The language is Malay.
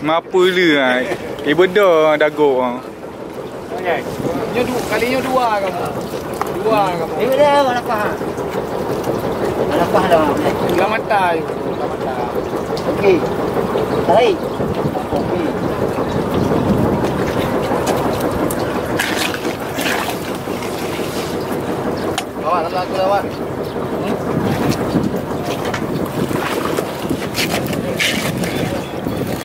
Mapa le lah. Eh benda ah, dago. Ah. Kalinya dua kamu. Dua kamu. Eh dah Mana faham. Mana faham dah. Tiga mata. Okey. Hai. Lawan, lawan, lawan. Hmm?